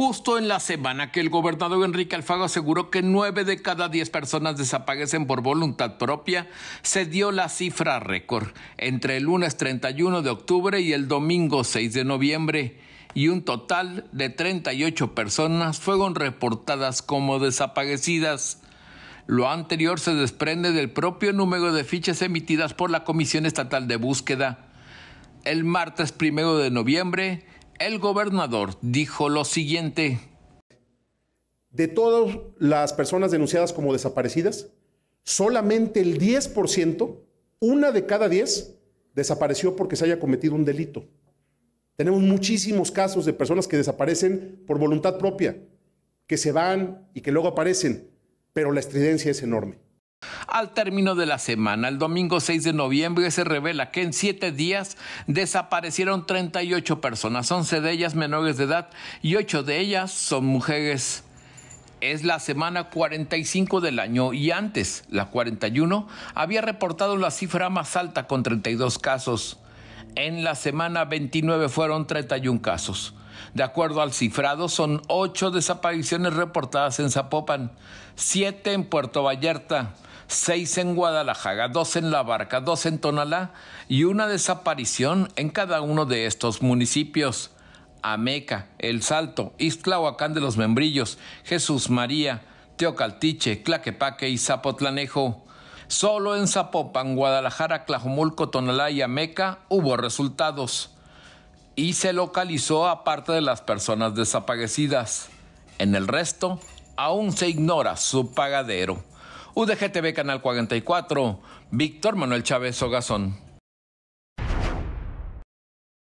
justo en la semana que el gobernador Enrique Alfaro aseguró que nueve de cada diez personas desaparecen por voluntad propia, se dio la cifra récord entre el lunes 31 de octubre y el domingo 6 de noviembre, y un total de 38 personas fueron reportadas como desaparecidas. Lo anterior se desprende del propio número de fichas emitidas por la Comisión Estatal de Búsqueda. El martes primero de noviembre, el gobernador dijo lo siguiente. De todas las personas denunciadas como desaparecidas, solamente el 10%, una de cada 10, desapareció porque se haya cometido un delito. Tenemos muchísimos casos de personas que desaparecen por voluntad propia, que se van y que luego aparecen, pero la estridencia es enorme. Al término de la semana, el domingo 6 de noviembre, se revela que en siete días desaparecieron 38 personas, 11 de ellas menores de edad y 8 de ellas son mujeres. Es la semana 45 del año y antes, la 41, había reportado la cifra más alta con 32 casos. En la semana 29 fueron 31 casos. De acuerdo al cifrado, son 8 desapariciones reportadas en Zapopan, 7 en Puerto Vallarta, seis en Guadalajara, dos en La Barca, dos en Tonalá y una desaparición en cada uno de estos municipios. Ameca, El Salto, Ixtlahuacán de los Membrillos, Jesús María, Teocaltiche, Claquepaque y Zapotlanejo. Solo en Zapopan, Guadalajara, Tlajomulco, Tonalá y Ameca hubo resultados. Y se localizó a parte de las personas desaparecidas. En el resto, aún se ignora su pagadero. UDGTV Canal 44, Víctor Manuel Chávez Ogazón.